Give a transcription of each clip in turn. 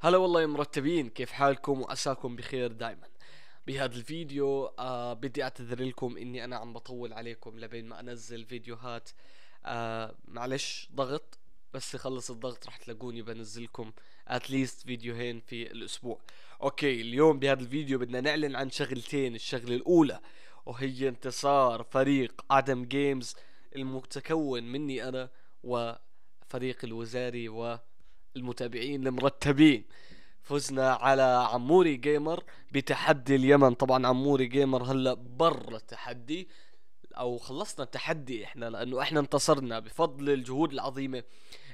هلا والله يا مرتبين كيف حالكم؟ وعساكم بخير دائما بهذا الفيديو آه بدي أعتذر لكم إني أنا عم بطول عليكم لبين ما أنزل فيديوهات. آه معلش ضغط بس يخلص الضغط راح تلاقوني بنزلكم at least فيديوهين في الأسبوع. okay اليوم بهذا الفيديو بدنا نعلن عن شغلتين الشغلة الأولى وهي انتصار فريق آدم جيمز المتكون مني أنا وفريق الوزاري و المتابعين المرتبين. فزنا على عموري جيمر بتحدي اليمن. طبعا عموري جيمر هلا برا التحدي أو خلصنا التحدي إحنا لأنه إحنا انتصرنا بفضل الجهود العظيمة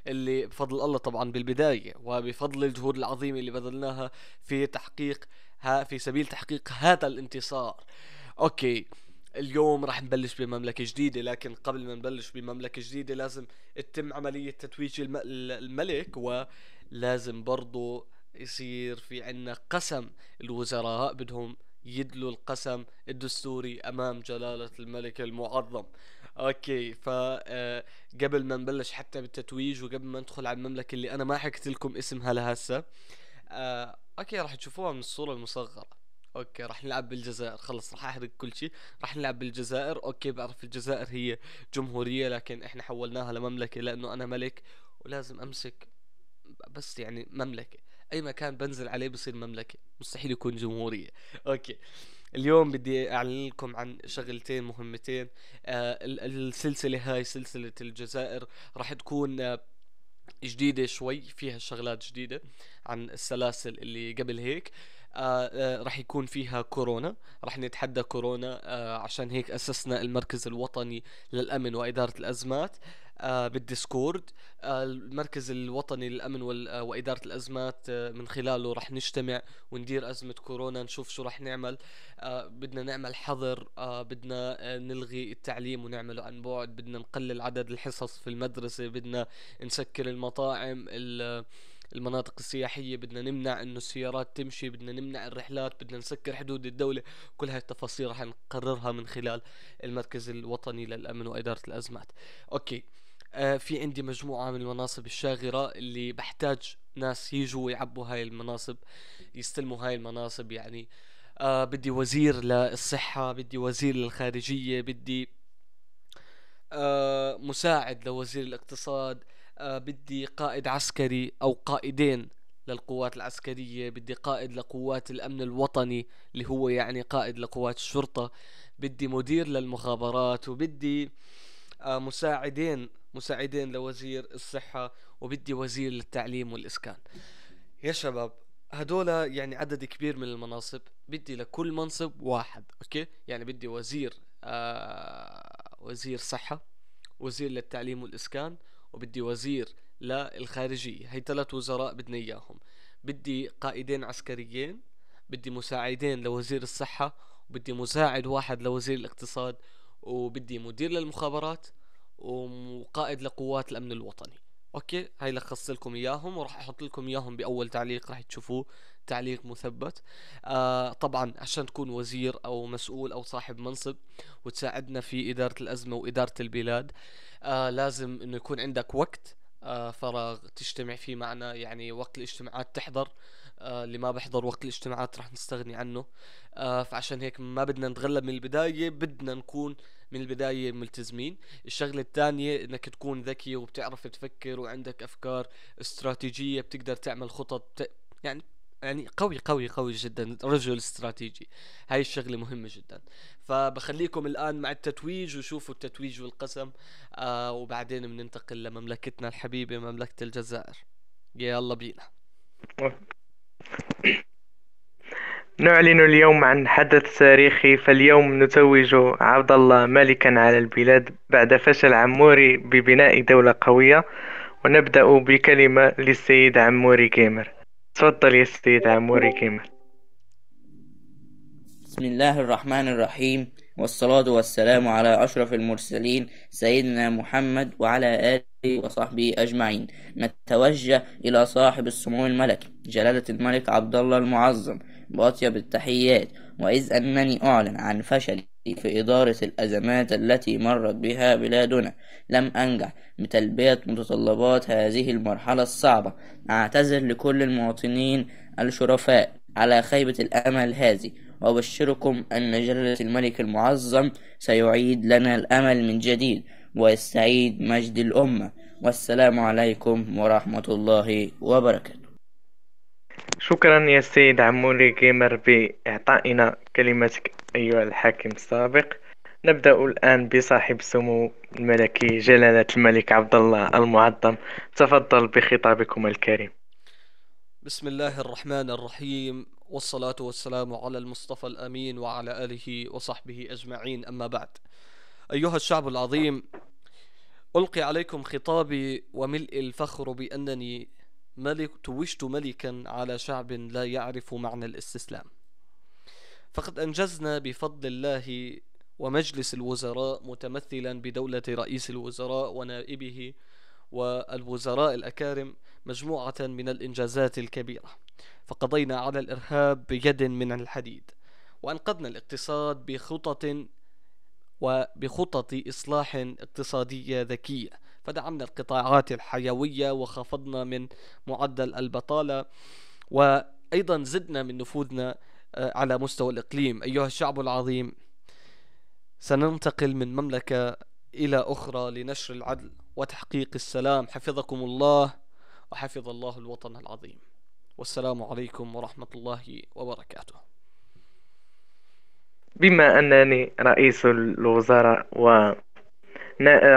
اللي بفضل الله طبعا بالبداية وبفضل الجهود العظيمة اللي بذلناها في تحقيق ها في سبيل تحقيق هذا الانتصار. okay. اليوم راح نبلش بمملكة جديدة لكن قبل ما نبلش بمملكة جديدة لازم تتم عملية تتويج الم... الملك ولازم برضو يصير في عنا قسم الوزراء بدهم يؤدوا القسم الدستوري أمام جلالة الملك المعظم. okay ف آه، ما نبلش حتى بالتتويج وقبل ما ندخل على المملكة اللي أنا ما حكيت لكم اسمها لهسه آه، okay راح تشوفوها من الصورة المصغرة. okay راح نلعب بالجزائر. خلص راح أحرق كل شيء. راح نلعب بالجزائر. okay بعرف الجزائر هي جمهورية لكن إحنا حولناها لمملكة لأنه أنا ملك ولازم أمسك بس يعني مملكة. أي مكان بنزل عليه بصير مملكة. مستحيل يكون جمهورية. okay. اليوم بدي أعلن لكم عن شغلتين مهمتين. آه السلسلة هاي سلسلة الجزائر راح تكون آه جديدة شوي. فيها شغلات جديدة عن السلاسل اللي قبل هيك. راح يكون فيها كورونا. راح نتحدى كورونا آه عشان هيك أسسنا المركز الوطني للأمن وإدارة الأزمات آه بالديسكورد. آه المركز الوطني للأمن آه وإدارة الأزمات آه من خلاله راح نجتمع وندير أزمة كورونا نشوف شو راح نعمل. آه بدنا نعمل حظر آه بدنا آه نلغي التعليم ونعمله عن بعد. بدنا نقلل عدد الحصص في المدرسة بدنا نسكر المطاعم المناطق السياحية بدنا نمنع إنه السيارات تمشي بدنا نمنع الرحلات بدنا نسكر حدود الدولة. كل هاي التفاصيل رح نقررها من خلال المركز الوطني للأمن وإدارة الأزمات. أوكي. آه في عندي مجموعة من المناصب الشاغرة اللي بحتاج ناس يجوا يعبوا هاي المناصب يستلموا هاي المناصب يعني. آه بدي وزير للصحة بدي وزير للخارجية بدي آه مساعد لوزير الاقتصاد. بدي قائد عسكري أو قائدين للقوات العسكرية بدي قائد لقوات الأمن الوطني اللي هو يعني قائد لقوات الشرطة بدي مدير للمخابرات وبدي آه مساعدين مساعدين لوزير الصحة وبدي وزير للتعليم والإسكان. يا شباب هدول يعني عدد كبير من المناصب بدي لكل منصب واحد أوكي؟ يعني بدي وزير آه وزير صحة وزير للتعليم والإسكان وبدي وزير للخارجية. هي ثلاث وزراء بدنا إياهم. بدي قائدين عسكريين بدي مساعدين لوزير الصحة وبدي مساعد واحد لوزير الاقتصاد وبدي مدير للمخابرات وقائد لقوات الأمن الوطني. أوكي هاي لخصت لكم إياهم وراح أحط لكم إياهم بأول تعليق راح تشوفوه تعليق مثبت. آه طبعا عشان تكون وزير أو مسؤول أو صاحب منصب وتساعدنا في إدارة الأزمة وإدارة البلاد آه لازم إنه يكون عندك وقت آه فراغ تجتمع فيه معنا يعني وقت الاجتماعات تحضر. اللي ما بحضر وقت الاجتماعات راح نستغني عنه. آه فعشان هيك ما بدنا نتغلب من البداية بدنا نكون من البداية ملتزمين. الشغلة الثانية إنك تكون ذكي وبتعرف تفكر وعندك أفكار استراتيجية بتقدر تعمل خطط يعني يعني قوي قوي قوي جدا رجل استراتيجي. هاي الشغلة مهمة جدا. فبخليكم الآن مع التتويج وشوفوا التتويج والقسم. آه وبعدين بننتقل لمملكتنا الحبيبة مملكة الجزائر. يلا بينا. نعلن اليوم عن حدث تاريخي فاليوم نتوج عبد الله ملكا على البلاد بعد فشل عموري ببناء دولة قوية ونبدأ بكلمة للسيد عموري جيمر تفضل يا سيد عموري جيمر بسم الله الرحمن الرحيم. والصلاة والسلام على أشرف المرسلين سيدنا محمد وعلى آله وصحبه أجمعين. نتوجه إلى صاحب السمو الملكي جلالة الملك عبد الله المعظم بأطيب التحيات. وإذ أنني أعلن عن فشل في إدارة الأزمات التي مرت بها بلادنا لم أنجح بتلبية متطلبات هذه المرحلة الصعبة. أعتذر لكل المواطنين الشرفاء. على خيبة الأمل هذه. وأبشركم أن جلالة الملك المعظم سيعيد لنا الأمل من جديد ويستعيد مجد الأمة. والسلام عليكم ورحمة الله وبركاته. شكرا يا سيد عموري جيمر بإعطائنا كلمتك أيها الحاكم السابق. نبدأ الآن بصاحب السمو الملكي جلالة الملك عبد الله المعظم. تفضل بخطابكم الكريم. بسم الله الرحمن الرحيم والصلاة والسلام على المصطفى الأمين وعلى آله وصحبه أجمعين. أما بعد أيها الشعب العظيم ألقي عليكم خطابي وملء الفخر بأنني ملك توجت ملكا على شعب لا يعرف معنى الاستسلام. فقد أنجزنا بفضل الله ومجلس الوزراء متمثلا بدولة رئيس الوزراء ونائبه والوزراء الأكارم مجموعة من الإنجازات الكبيرة. فقضينا على الإرهاب بيد من الحديد وأنقذنا الاقتصاد بخطط وبخطط إصلاح اقتصادية ذكية. فدعمنا القطاعات الحيوية وخفضنا من معدل البطالة وأيضا زدنا من نفوذنا آه، على مستوى الإقليم. أيها الشعب العظيم سننتقل من مملكة إلى أخرى لنشر العدل وتحقيق السلام. حفظكم الله. وحفظ الله الوطن العظيم. والسلام عليكم ورحمة الله وبركاته. بما أنني رئيس الوزراء و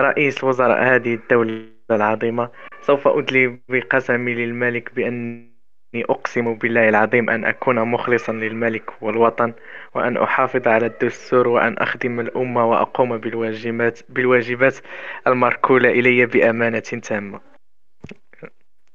رئيس وزراء هذه الدولة العظيمة سوف أدلي بقسمي للملك بأني أقسم بالله العظيم أن أكون مخلصا للملك والوطن وأن أحافظ على الدستور وأن أخدم الأمة وأقوم بالواجبات بالواجبات المركولة إلي بأمانة تامة.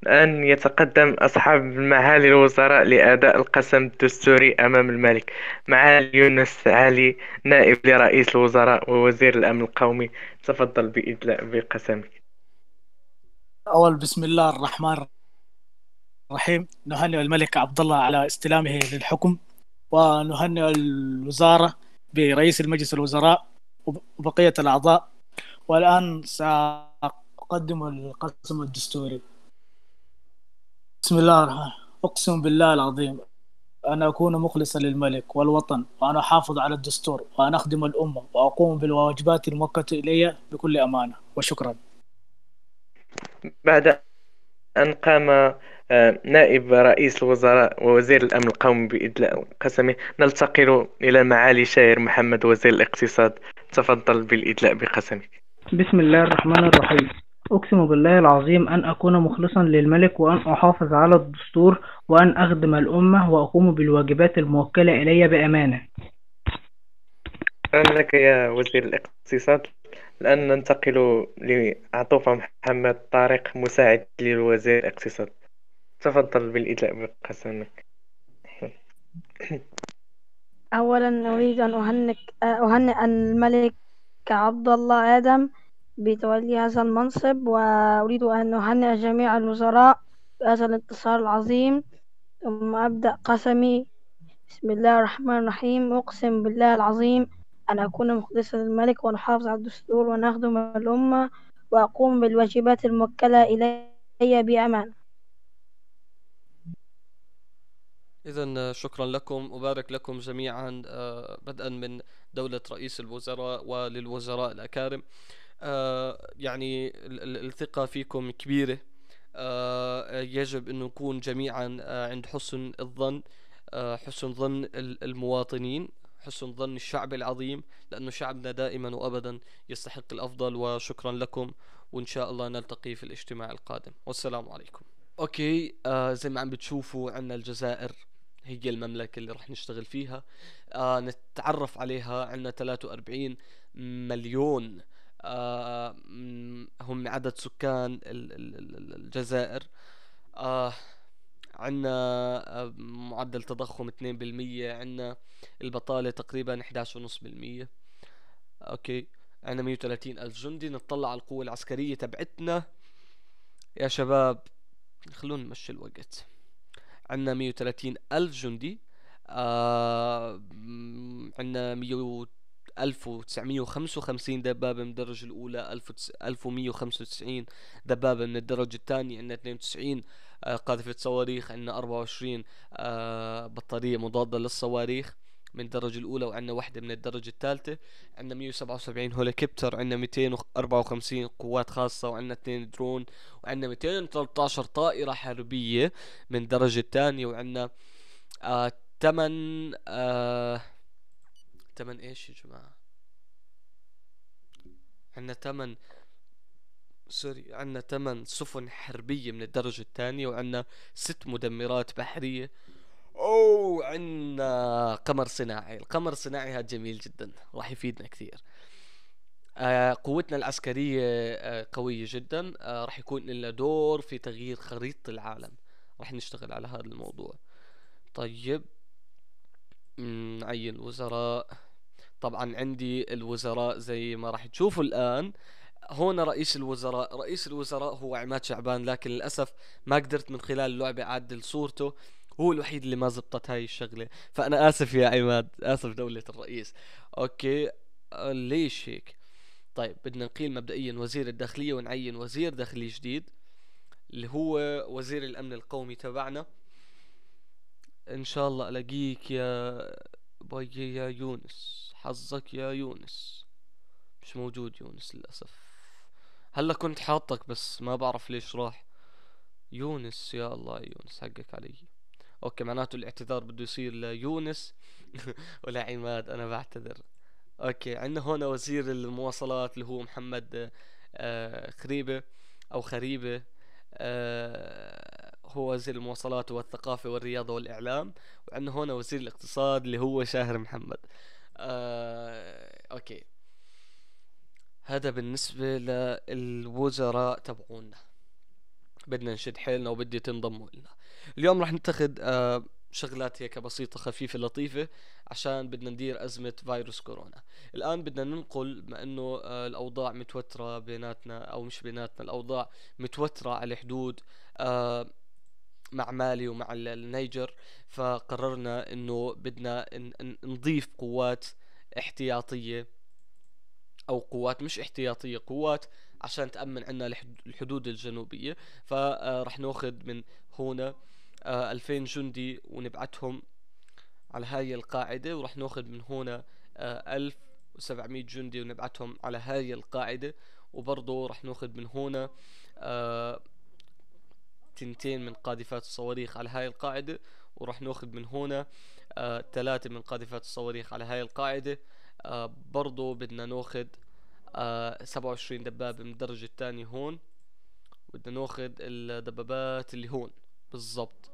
الآن يتقدم أصحاب معالي الوزراء لأداء القسم الدستوري أمام الملك معالي يونس علي نائب لرئيس الوزراء ووزير الأمن القومي. تفضل بإدلاء بقسمك. أول بسم الله الرحمن الرحيم. نهنئ الملك عبد الله على استلامه للحكم ونهنئ الوزارة برئيس المجلس الوزراء وبقية الأعضاء. والآن سأقدم القسم الدستوري. بسم الله الرحمن أقسم بالله العظيم أن أكون مخلصا للملك والوطن وأن أحافظ على الدستور وأن أخدم الأمة وأقوم بالواجبات الموكلة إلي بكل أمانة وشكرا. بعد أن قام آه، نائب رئيس الوزراء ووزير الأمن القومي بإدلاء قسمه نلتقل إلى معالي شاعر محمد وزير الاقتصاد تفضل بالإدلاء بقسمك. بسم الله الرحمن الرحيم. أقسم بالله العظيم أن أكون مخلصا للملك وأن أحافظ على الدستور وأن أخدم الأمة وأقوم بالواجبات الموكلة إلي بأمانة. شكرا لك يا وزير الاقتصاد. الآن ننتقل لعطوفة محمد طارق مساعد لوزير الاقتصاد. تفضل بالإدلاء بقسمك. أولا أريد أن أهنئ أهنئ الملك عبد الله آدم بتولي هذا المنصب وأريد أن أهنئ جميع الوزراء بهذا الانتصار العظيم. ثم أبدأ قسمي. بسم الله الرحمن الرحيم. أقسم بالله العظيم أن أكون مخلصا للملك ونحافظ على الدستور ونخدم الأمة وأقوم بالواجبات الموكلة إلي بأمان. إذا شكرا لكم. أبارك لكم جميعا آه، بدءا من دولة رئيس الوزراء وللوزراء الأكارم. يعني الثقة فيكم كبيرة. آه، يجب أن نكون جميعا آه، عند حسن الظن حسن ظن المواطنين حسن ظن الشعب العظيم لأنه شعبنا دائما وأبدا يستحق الأفضل. وشكرا لكم وإن شاء الله نلتقي في الاجتماع القادم. والسلام عليكم. أوكي آه زي ما عم بتشوفوا عنا الجزائر هي المملكة اللي رح نشتغل فيها. آه نتعرف عليها عنا 43 مليون آه هم عدد سكان الجزائر. آه عندنا آه، معدل تضخم 2% عندنا البطالة تقريبا 11.5% أوكي. عندنا 130 ألف جندي. نطلع على القوة العسكرية تبعتنا. يا شباب خلونا نمشي الوقت. عندنا 130 ألف جندي. آه عندنا 100 1955 دبابة من الدرجة الأولى 1195 دبابة من الدرجة الثانية عندنا 92 آه، قاذفة صواريخ عندنا 24 آه، بطارية مضادة للصواريخ من الدرجة الأولى وعندنا واحدة من الدرجة الثالثة عندنا 177 هوليكوبتر عندنا 254 قوات خاصة وعندنا 2 درون وعندنا 213 طائرة حربية من الدرجة الثانية وعندنا آه 8 آه 8 إيش يا جماعة؟ عندنا 8 سوري عندنا 8 سفن حربية من الدرجة الثانية وعندنا ست مدمرات بحرية. أوه عندنا قمر صناعي. القمر الصناعي هذا جميل جدا راح يفيدنا كثير. آه قوتنا العسكرية آه قوية جدا. آه راح يكون لنا دور في تغيير خريطة العالم. راح نشتغل على هذا الموضوع. طيب. نعين وزراء طبعا عندي الوزراء زي ما راح تشوفوا الآن. هون رئيس الوزراء رئيس الوزراء هو عماد شعبان لكن للأسف ما قدرت من خلال اللعبة أعدل صورته. هو الوحيد اللي ما زبطت هاي الشغلة. فأنا آسف يا عماد آسف دولة الرئيس. أوكي. آه، ليش هيك؟ طيب بدنا نقيل مبدئيا وزير الداخلية ونعين وزير داخلي جديد اللي هو وزير الأمن القومي تبعنا. إن شاء الله ألاقيك يا بيي يا يونس. حظك يا يونس. مش موجود يونس للأسف. هلا كنت حاطك بس ما بعرف ليش راح. يونس يا الله يونس حقك علي. okay معناته الاعتذار بده يصير ليونس ولا عماد أنا بعتذر. okay عندنا هون وزير المواصلات اللي هو محمد آه خريبة أو خريبة آه هو وزير المواصلات والثقافة والرياضة والإعلام وعندنا هون وزير الاقتصاد اللي هو شاهر محمد. آه أوكي. هذا بالنسبة للوزراء تبعونا. بدنا نشد حيلنا وبدي تنضموا لنا اليوم راح نتخذ آه شغلات هيك بسيطة خفيفة لطيفة عشان بدنا ندير أزمة فيروس كورونا. الآن بدنا ننقل بما أنه آه الأوضاع متوترة بيناتنا أو مش بيناتنا الأوضاع متوترة على حدود آه مع مالي ومع النيجر فقررنا إنه بدنا نضيف قوات احتياطية أو قوات مش احتياطية قوات عشان تأمن عنا الحدود الجنوبية. فرح ناخذ من هنا آه، ألفين جندي ونبعتهم على هاي القاعدة ورح ناخذ من هنا آه، ألف وسبعمية جندي ونبعتهم على هاي القاعدة. وبرضه رح ناخذ من هنا آه، تنتين من قاذفات الصواريخ على هاي القاعدة وراح ناخذ من هنا آه ثلاثة من قاذفات الصواريخ على هاي القاعدة. آه برضو بدنا ناخذ آه سبعة وعشرين دبابة من الدرجة الثانية هون بدنا ناخذ الدبابات اللي هون بالضبط.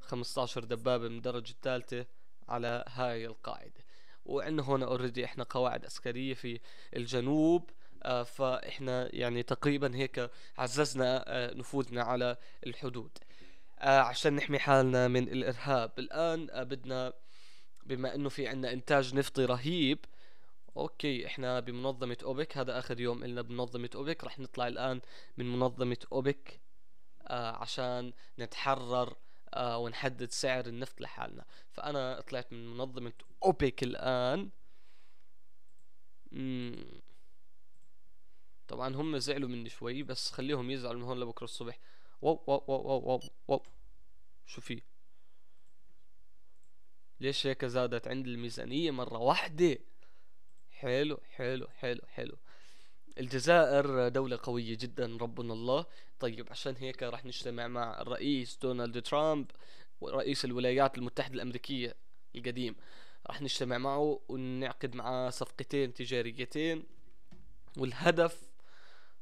خمسة دبابة من الدرجة الثالثة على هاي القاعدة. وعندنا هون already إحنا قواعد عسكرية في الجنوب. فإحنا يعني تقريبا هيك عززنا آه، نفوذنا على الحدود. آه، عشان نحمي حالنا من الإرهاب. الآن بدنا بما إنه في عنا إنتاج نفطي رهيب okay إحنا بمنظمة أوبك هذا آخر يوم لنا بمنظمة أوبك. رح نطلع الآن من منظمة أوبك آه عشان نتحرر آه ونحدد سعر النفط لحالنا. فأنا طلعت من منظمة أوبك الآن. مم. طبعا هم زعلوا مني شوي بس خليهم يزعلوا من هون لبكرة الصبح. wow wow wow wow wow, wow. شو في؟ ليش هيك زادت عند الميزانية مرة واحدة؟ حلو حلو حلو حلو. الجزائر دولة قوية جدا ربنا الله. طيب عشان هيك راح نجتمع مع الرئيس دونالد ترامب ورئيس الولايات المتحدة الأمريكية القديم. راح نجتمع معه ونعقد معاه صفقتين تجاريتين. والهدف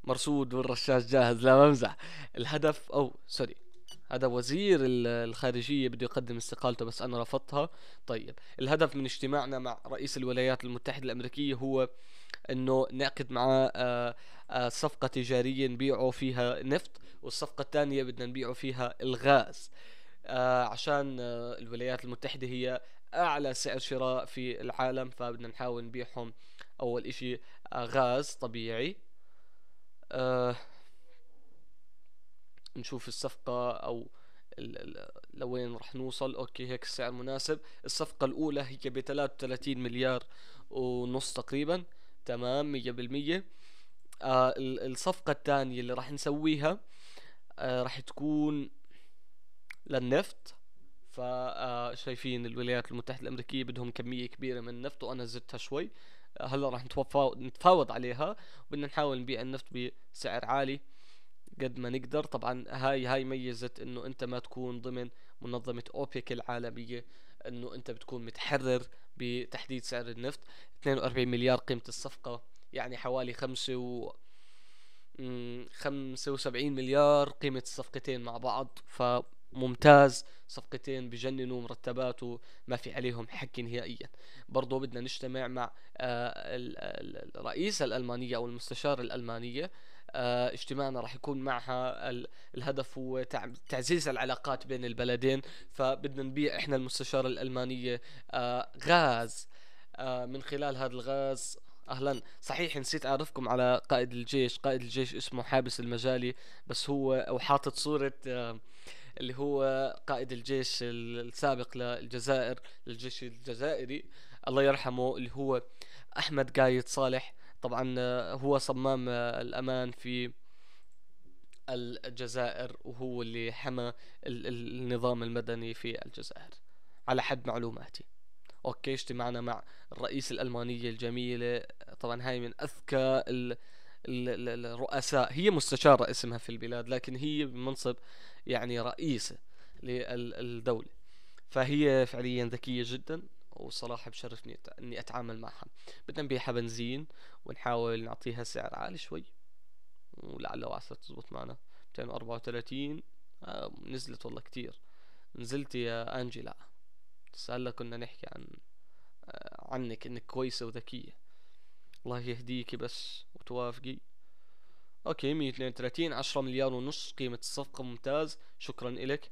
مرصود والرشاش جاهز لا بمزح. الهدف أو سوري هذا وزير الخارجية بده يقدم استقالته بس أنا رفضتها. طيب الهدف من اجتماعنا مع رئيس الولايات المتحدة الأمريكية هو أنه نعقد معاه آه، آه، صفقة تجارية نبيعه فيها نفط والصفقة الثانية بدنا نبيعه فيها الغاز. آه، عشان الولايات المتحدة هي أعلى سعر شراء في العالم فبدنا نحاول نبيعهم أول إشي غاز طبيعي. آه نشوف الصفقة ال لوين راح نوصل. أوكي هيك السعر مناسب. الصفقة الأولى هي ب 33 مليار ونص تقريبا. تمام مية بالمية. آه الصفقة الثانية اللي راح نسويها آه راح تكون للنفط. فشايفين الولايات المتحدة الأمريكية بدهم كمية كبيرة من النفط وأنا زدتها شوي. هلا راح نتفاوض عليها وبدنا نحاول نبيع النفط بسعر عالي قد ما نقدر. طبعا هاي هاي ميزة إنه أنت ما تكون ضمن منظمة أوبك العالمية إنه أنت بتكون متحرر بتحديد سعر النفط. 42 مليار قيمة الصفقة يعني حوالي خمسة و خمسة وسبعين مليار قيمة الصفقتين مع بعض. فممتاز. صفقتين بجننوا مرتبات وما في عليهم حكي نهائيا. برضو بدنا نجتمع مع آه، الرئيسة الألمانية أو المستشارة الألمانية آه، اجتماعنا راح يكون معها الهدف هو تعزيز العلاقات بين البلدين. فبدنا نبيع إحنا المستشارة الألمانية آه، غاز من خلال هذا الغاز. أهلا. صحيح نسيت أعرفكم على قائد الجيش قائد الجيش اسمه حابس المجالي بس هو أو حاطط صورة اللي هو قائد الجيش السابق للجزائر للجيش الجزائري الله يرحمه اللي هو أحمد قايد صالح. طبعا آه، هو صمام آه، الأمان في الجزائر وهو اللي حمى النظام المدني في الجزائر على حد معلوماتي. أوكي اجتمعنا مع الرئيس الالمانية الجميلة. طبعا هاي من أذكى الرؤساء. هي مستشارة اسمها في البلاد لكن هي بمنصب يعني رئيسة للدولة. فهي فعليا ذكية جدا وصراحة بشرفني إني أتعامل معها. بدنا نبيعها بنزين ونحاول نعطيها سعر عالي شوي. ولعل وعسى تزبط معنا. 234 آه نزلت والله كتير. نزلت يا أنجلا. هلا كنا نحكي عن آه عنك إنك كويسة وذكية. الله يهديكي بس وتوافقي. أوكي 132 10 مليار ونص قيمة الصفقة ممتاز شكرا إلك.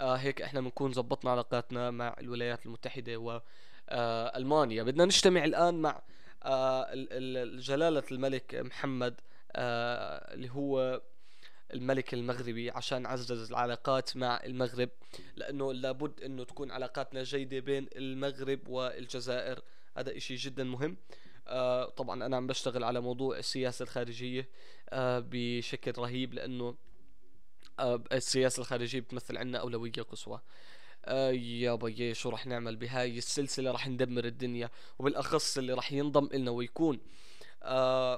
آه هيك إحنا بنكون زبطنا علاقاتنا مع الولايات المتحدة والمانيا آه بدنا نجتمع الآن مع آه جلالة الملك محمد آه اللي هو الملك المغربي عشان نعزز العلاقات مع المغرب لأنه لابد إنه تكون علاقاتنا جيدة بين المغرب والجزائر. هذا إشي جدا مهم. آه طبعا أنا عم بشتغل على موضوع السياسة الخارجية آه بشكل رهيب لأنه آه السياسة الخارجية بتمثل عنا أولوية قصوى. يا بيي شو رح نعمل؟ بهاي السلسلة رح ندمر الدنيا وبالأخص اللي رح ينضم لنا ويكون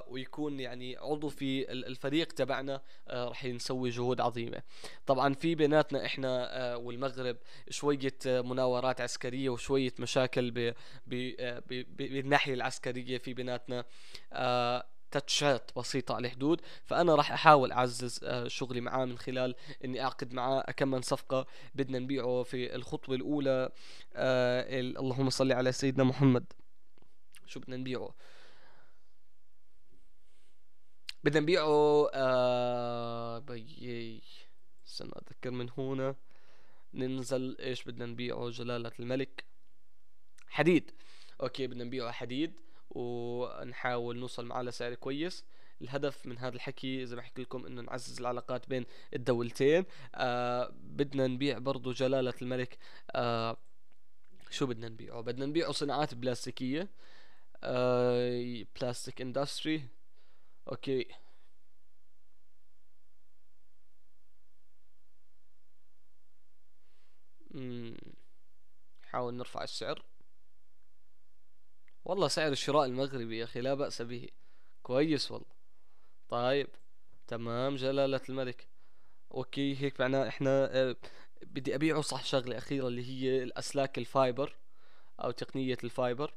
ويكون يعني عضو في الفريق تبعنا آه راح نسوي جهود عظيمة. طبعا في بيناتنا إحنا آه والمغرب شوية آه مناورات عسكرية وشوية مشاكل آه بالناحية العسكرية في بيناتنا آه تاتشات بسيطة على الحدود. فأنا راح أحاول أعزز آه، شغلي معاه من خلال إني أعقد معاه كم من صفقة بدنا نبيعه في الخطوة الأولى آه اللهم صل على سيدنا محمد. شو بدنا نبيعه؟ بدنا نبيعه آه بيي. استنى أتذكر من هنا ننزل إيش بدنا نبيعه؟ جلالة الملك. حديد. okay بدنا نبيعه حديد ونحاول نوصل معاه لسعر كويس. الهدف من هذا الحكي زي ما حكيت لكم إنه نعزز العلاقات بين الدولتين. آه بدنا نبيع برضو جلالة الملك. آه شو بدنا نبيعه؟ بدنا نبيعه صناعات بلاستيكية. آه plastic industry okay نحاول نرفع السعر. والله سعر الشراء المغربي يا أخي لا بأس به. كويس والله. طيب. تمام. جلالة الملك. okay. هيك معناه إحنا آه بدي أبيعه صح شغلة أخيرة اللي هي الأسلاك ال fiber أو تقنية ال fiber.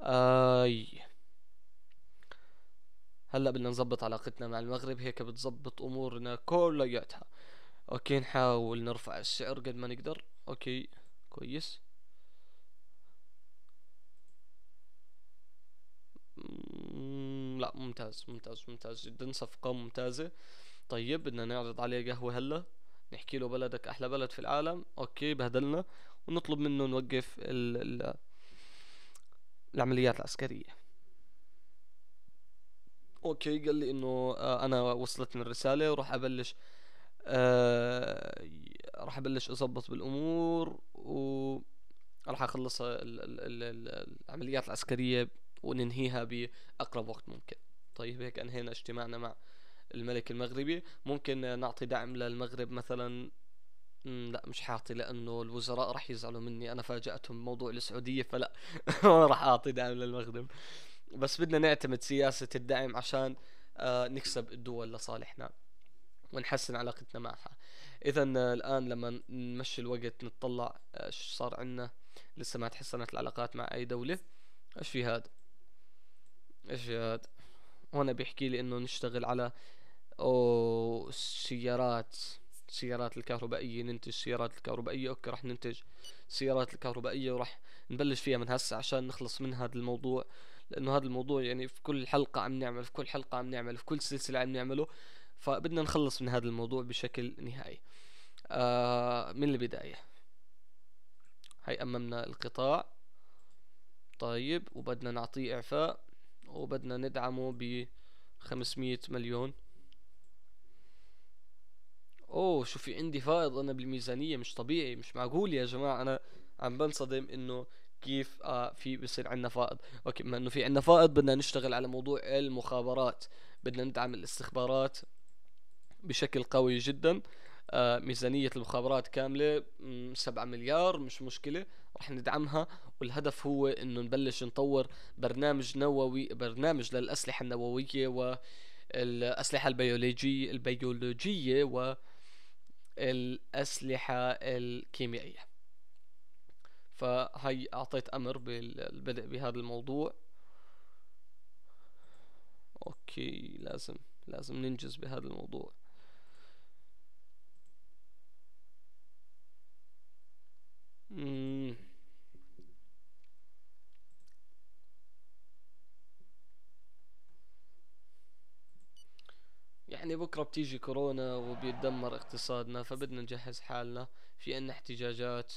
آي. هلا بدنا نظبط علاقتنا مع المغرب هيك بتظبط أمورنا كلياتها okay نحاول نرفع السعر قد ما نقدر. okay كويس. لا ممتاز ممتاز ممتاز جدا. صفقة ممتازة. طيب بدنا نعرض عليه قهوة هلا. نحكي له بلدك أحلى بلد في العالم. okay بهدلنا. ونطلب منه نوقف ال ال العمليات العسكرية. أوكي قال لي إنه آه، أنا وصلتني الرسالة وراح أبلش آه راح أبلش أظبط بالأمور و راح أخلص ال- ال- ال- ال- العمليات العسكرية وننهيها بأقرب وقت ممكن. طيب هيك أنهينا اجتماعنا مع الملك المغربي. ممكن نعطي دعم للمغرب مثلا؟ لا مش حاعطي لأنه الوزراء راح يزعلوا مني. أنا فاجأتهم بموضوع السعودية فلا راح أعطي دعم للمغرب. بس بدنا نعتمد سياسة الدعم عشان آه نكسب الدول لصالحنا ونحسن علاقتنا معها. اذا آه، الآن لما نمشي الوقت نطلع آه، إيش صار عنا لسه ما تحسنت العلاقات مع أي دولة. إيش في هاد؟ إيش في هاد؟ هنا بيحكي لي إنه نشتغل على أو السيارات السيارات الكهربائية. ننتج سيارات الكهربائية. أوكي راح ننتج السيارات الكهربائية وراح نبلش فيها من هسه عشان نخلص من هذا الموضوع. لأنه هذا الموضوع يعني في كل حلقة عم نعمل في كل حلقة عم نعمل في كل سلسلة عم نعمله فبدنا نخلص من هذا الموضوع بشكل نهائي. آه من البداية. هاي أممنا القطاع. طيب وبدنا نعطيه إعفاء وبدنا ندعمه ب 500 مليون. أوه شو في عندي فائض أنا بالميزانية مش طبيعي مش معقول يا جماعة. أنا عم بنصدم إنه كيف آه في بصير عندنا فائض. أوكي بما إنه في عندنا فائض بدنا نشتغل على موضوع المخابرات. بدنا ندعم الاستخبارات بشكل قوي جدا. آه ميزانية المخابرات كاملة سبعة مليار مش مشكلة راح ندعمها. والهدف هو إنه نبلش نطور برنامج نووي برنامج للأسلحة النووية والأسلحة البيولوجية البيولوجية والأسلحة الكيميائية. فهي أعطيت أمر بالبدء بهذا الموضوع. أوكي لازم لازم ننجز بهذا الموضوع. مم. يعني بكرة بتيجي كورونا وبيتدمر اقتصادنا فبدنا نجهز حالنا. في عنا احتجاجات.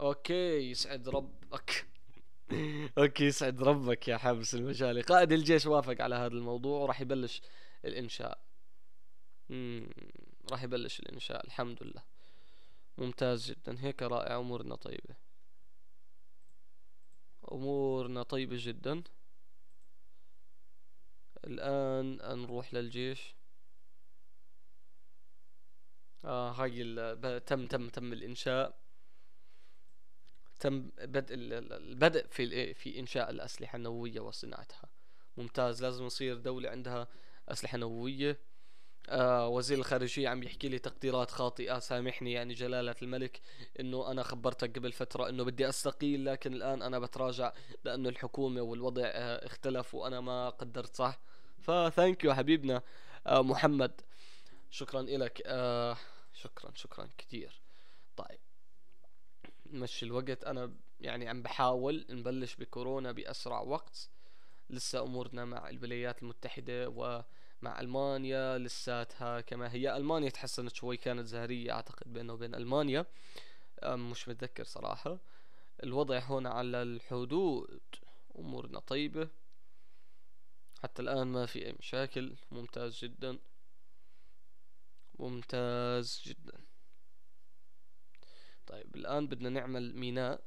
okay يسعد ربك. okay يسعد ربك يا حابس المجالي قائد الجيش وافق على هذا الموضوع وراح يبلش الإنشاء. راح يبلش الإنشاء الحمد لله. ممتاز جدا. هيك رائع أمورنا طيبة. أمورنا طيبة جدا. الآن نروح للجيش. آه هاي تم تم تم الإنشاء. تم بدء ال- ال- البدء في في إنشاء الأسلحة النووية وصناعتها. ممتاز لازم نصير دولة عندها أسلحة نووية. آه وزير الخارجية عم يحكي لي تقديرات خاطئة. سامحني يعني جلالة الملك إنه أنا خبرتك قبل فترة إنه بدي أستقيل لكن الآن أنا بتراجع لأنه الحكومة والوضع آه اختلف وأنا ما قدرت صح؟ فثانك يو حبيبنا. آه محمد شكرا لك آه شكرا شكرا كثير طيب. نمشي الوقت. أنا يعني عم بحاول نبلش بكورونا بأسرع وقت. لسه أمورنا مع الولايات المتحدة ومع ألمانيا لساتها كما هي. ألمانيا تحسنت شوي كانت زهرية أعتقد بينه وبين ألمانيا. مش متذكر صراحة. الوضع هون على الحدود. أمورنا طيبة. حتى الآن ما في أي مشاكل. ممتاز جدا. ممتاز جدا. الآن بدنا نعمل ميناء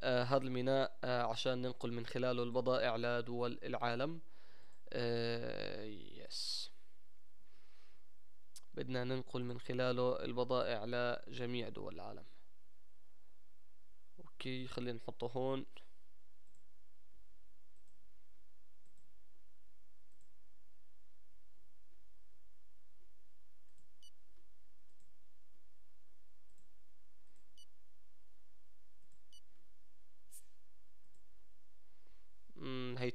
آه هذا الميناء آه عشان ننقل من خلاله البضائع لدول العالم. آه yes بدنا ننقل من خلاله البضائع لجميع دول العالم. okay خلينا نحطه هون.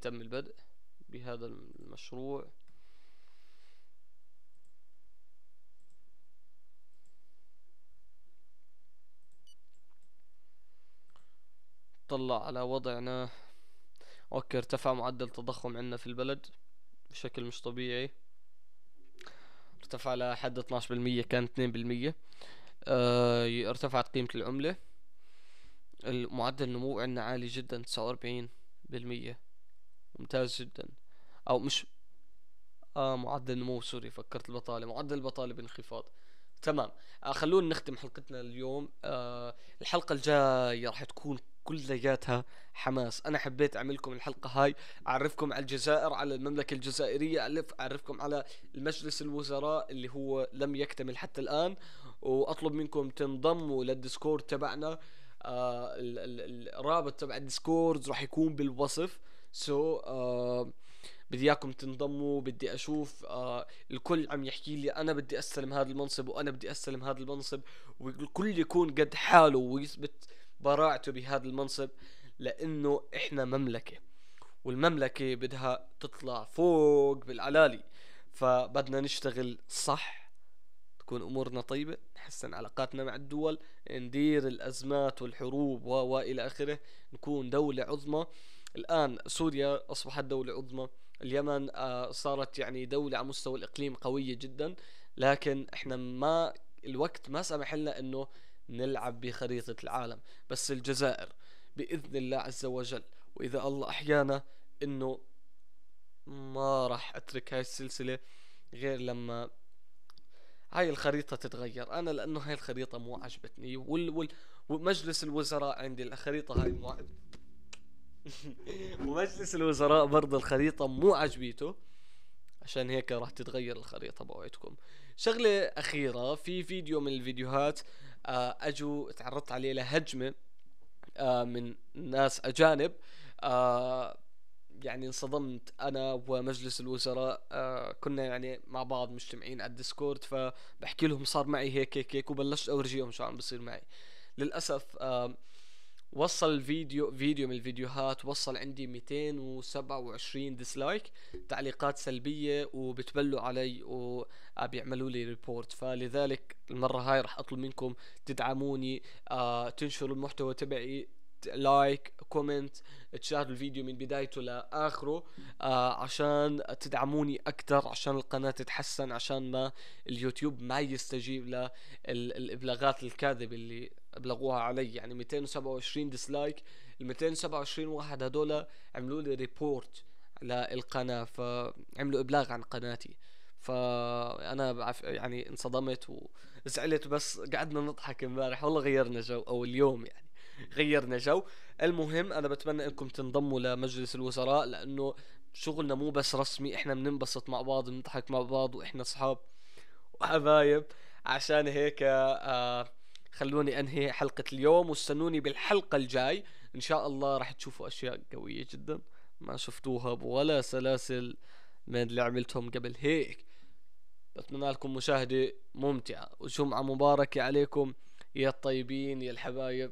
هيتم البدء بهذا المشروع. طلع على وضعنا. أوكي ارتفع معدل التضخم عندنا في البلد بشكل مش طبيعي. ارتفع لحد 12% كان 2% آه ارتفعت قيمة العملة. المعدل النمو عندنا عالي جدا 49% ممتاز جدا. أو مش آه معدل نمو سوري فكرت البطالة. معدل البطالة بانخفاض. تمام. آه خلونا نختم حلقتنا اليوم. آه الحلقة الجاية راح تكون كلياتها حماس. أنا حبيت أعملكم الحلقة هاي. أعرفكم على الجزائر على المملكة الجزائرية. أعرف أعرفكم على المجلس الوزراء اللي هو لم يكتمل حتى الآن. وأطلب منكم تنضموا لل Discord تبعنا. آه ال- ال- الرابط تبع ال Discord راح يكون بالوصف. so so, آه بدي إياكم تنضموا بدي أشوف آه الكل عم يحكي لي أنا بدي أستلم هذا المنصب وأنا بدي أستلم هذا المنصب والكل يكون قد حاله ويثبت براعته بهذا المنصب لأنه إحنا مملكة والمملكة بدها تطلع فوق بالعلالي. فبدنا نشتغل صح تكون أمورنا طيبة نحسن علاقاتنا مع الدول ندير الأزمات والحروب و و إلى آخره نكون دولة عظمى. الآن سوريا أصبحت دولة عظمى. اليمن آه، صارت يعني دولة على مستوى الإقليم قوية جدا. لكن إحنا ما الوقت ما سمح لنا إنه نلعب بخريطة العالم. بس الجزائر بإذن الله عز وجل وإذا الله أحيانا إنه ما راح أترك هاي السلسلة غير لما هاي الخريطة تتغير. أنا لأنه هاي الخريطة مو عجبتني. وال وال ومجلس الوزراء عندي الخريطة هاي مو عجبتني. ومجلس الوزراء برضه الخريطة مو عجبيته. عشان هيك راح تتغير الخريطة بوعدكم. شغلة أخيرة في فيديو من الفيديوهات آه أجوا تعرضت عليه لهجمة آه من ناس أجانب. آه يعني انصدمت أنا ومجلس الوزراء. آه كنا يعني مع بعض مجتمعين على ال Discord فبحكي لهم صار معي هيك هيك هيك وبلشت أورجيهم شو عم بصير معي. للأسف آه وصل الفيديو فيديو من الفيديوهات وصل عندي 227 dislike تعليقات سلبية وبتبلوا علي وبيعملوا لي report فلذلك المرة هاي راح أطلب منكم تدعموني آه تنشروا المحتوى تبعي. like comment تشاهدوا الفيديو من بدايته لآخره آه عشان تدعموني أكثر عشان القناة تتحسن عشان ما اليوتيوب ما يستجيب للابلاغات الكاذبة اللي أبلغوها علي. يعني 227 dislike ال 227 واحد هدول عملوا لي report للقناة فعملوا إبلاغ عن قناتي. فأنا يعني انصدمت وزعلت بس قعدنا نضحك امبارح. والله غيرنا جو أو اليوم يعني. غيرنا جو. المهم أنا بتمنى إنكم تنضموا لمجلس الوزراء لأنه شغلنا مو بس رسمي إحنا بننبسط مع بعض بنضحك مع بعض وإحنا أصحاب وحبايب. عشان هيك آه خلوني أنهي حلقة اليوم واستنوني بالحلقة الجاي. إن شاء الله راح تشوفوا أشياء قوية جدا. ما شفتوها ولا سلاسل من اللي عملتهم قبل هيك. بتمنى لكم مشاهدة ممتعة. وجمعة مباركة عليكم يا الطيبين يا الحبايب.